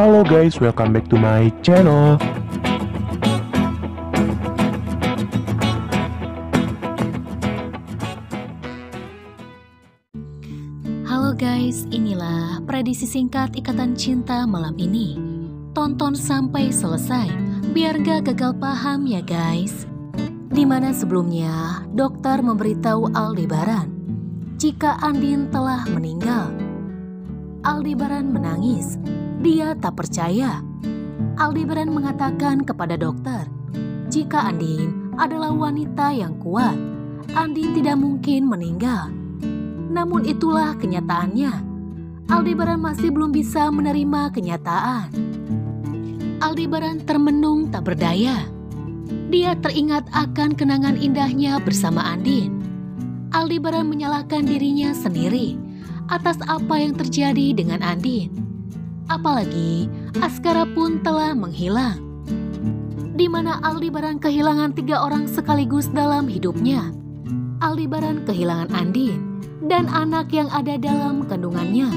Halo guys, welcome back to my channel. Halo guys, inilah prediksi singkat Ikatan Cinta malam ini. Tonton sampai selesai, biar gak gagal paham ya guys. Di mana sebelumnya, dokter memberitahu Aldebaran jika Andin telah meninggal. Aldebaran menangis, dia tak percaya. Aldebaran mengatakan kepada dokter, jika Andin adalah wanita yang kuat, Andin tidak mungkin meninggal. Namun itulah kenyataannya. Aldebaran masih belum bisa menerima kenyataan. Aldebaran termenung tak berdaya. Dia teringat akan kenangan indahnya bersama Andin. Aldebaran menyalahkan dirinya sendiri atas apa yang terjadi dengan Andin. Apalagi Askara pun telah menghilang. Di mana Aldebaran kehilangan tiga orang sekaligus dalam hidupnya. Aldebaran kehilangan Andin dan anak yang ada dalam kandungannya.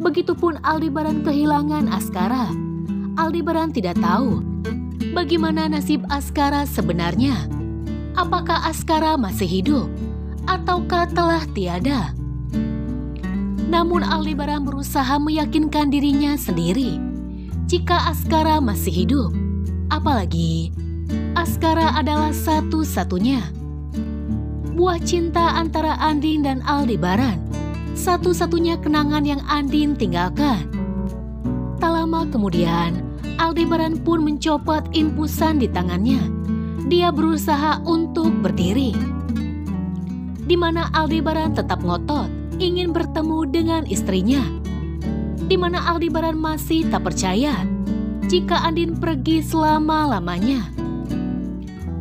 Begitupun Aldebaran kehilangan Askara. Aldebaran tidak tahu bagaimana nasib Askara sebenarnya. Apakah Askara masih hidup ataukah telah tiada? Namun Aldebaran berusaha meyakinkan dirinya sendiri jika Askara masih hidup. Apalagi Askara adalah satu-satunya buah cinta antara Andin dan Aldebaran. Satu-satunya kenangan yang Andin tinggalkan. Tak lama kemudian, Aldebaran pun mencopot infusan di tangannya. Dia berusaha untuk berdiri. Di mana Aldebaran tetap ngotot, ingin bertemu dengan istrinya. Di mana Aldebaran masih tak percaya jika Andin pergi selama-lamanya.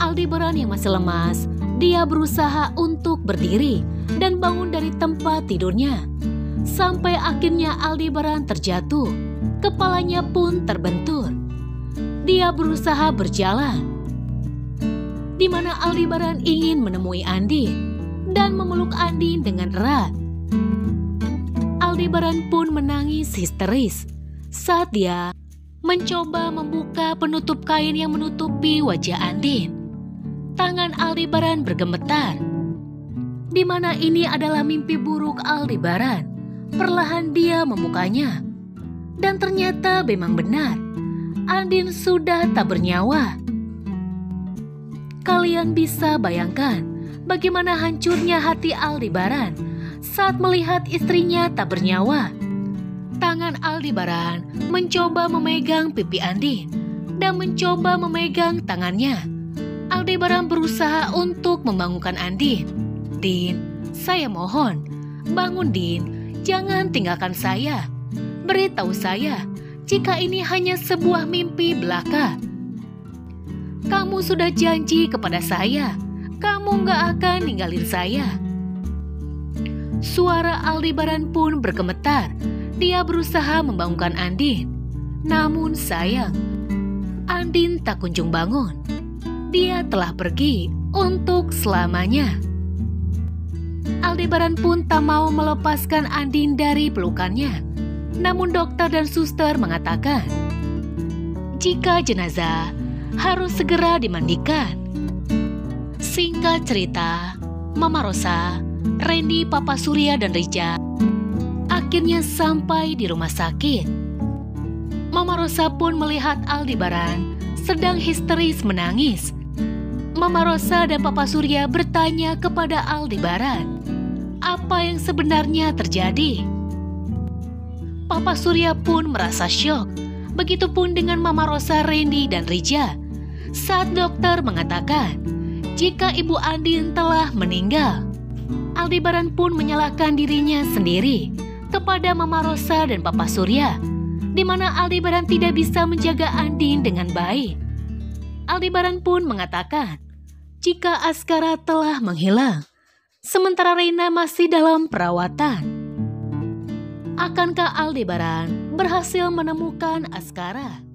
Aldebaran yang masih lemas dia berusaha untuk berdiri dan bangun dari tempat tidurnya. Sampai akhirnya Aldebaran terjatuh, kepalanya pun terbentur. Dia berusaha berjalan. Di mana Aldebaran ingin menemui Andi dan memeluk Andi dengan erat. Aldebaran pun menangis histeris saat dia mencoba membuka penutup kain yang menutupi wajah Andin tangan Aldebaran bergemetar. Di mana ini adalah mimpi buruk Aldebaran. Perlahan dia membukanya. Dan ternyata memang benar. Andin sudah tak bernyawa. Kalian bisa bayangkan bagaimana hancurnya hati Aldebaran saat melihat istrinya tak bernyawa. Tangan Aldebaran mencoba memegang pipi Andin dan mencoba memegang tangannya Aldebaran berusaha untuk membangunkan Andin. Din, saya mohon, bangun Din, jangan tinggalkan saya. Beritahu saya jika ini hanya sebuah mimpi belaka. Kamu sudah janji kepada saya, kamu nggak akan ninggalin saya. Suara Aldebaran pun bergemetar. Dia berusaha membangunkan Andin. Namun sayang, Andin tak kunjung bangun dia telah pergi untuk selamanya. Aldebaran pun tak mau melepaskan Andin dari pelukannya. Namun dokter dan suster mengatakan, jika jenazah harus segera dimandikan. Singkat cerita, Mama Rosa, Randy, Papa Surya, dan Rija akhirnya sampai di rumah sakit. Mama Rosa pun melihat Aldebaran sedang histeris menangis Mama Rosa dan Papa Surya bertanya kepada Aldebaran, apa yang sebenarnya terjadi? Papa Surya pun merasa syok. Begitupun dengan Mama Rosa, Randy, dan Rija. Saat dokter mengatakan, jika Ibu Andin telah meninggal, Aldebaran pun menyalahkan dirinya sendiri kepada Mama Rosa dan Papa Surya, di mana Aldebaran tidak bisa menjaga Andin dengan baik. Aldebaran pun mengatakan, jika Askara telah menghilang, sementara Reina masih dalam perawatan. Akankah Aldebaran berhasil menemukan Askara?